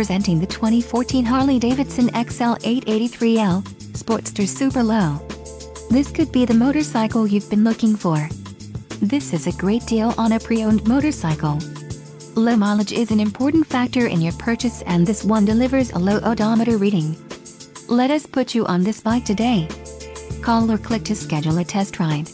presenting the 2014 Harley-Davidson XL883L Sportster Super Low. This could be the motorcycle you've been looking for. This is a great deal on a pre-owned motorcycle. Low mileage is an important factor in your purchase and this one delivers a low odometer reading. Let us put you on this bike today. Call or click to schedule a test ride.